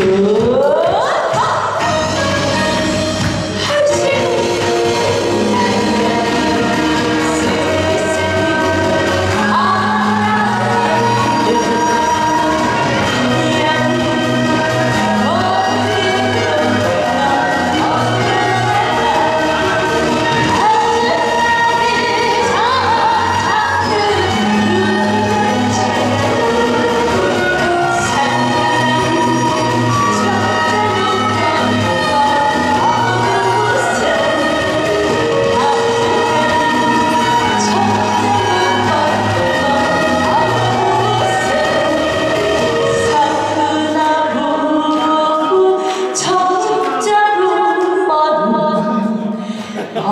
two.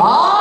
아.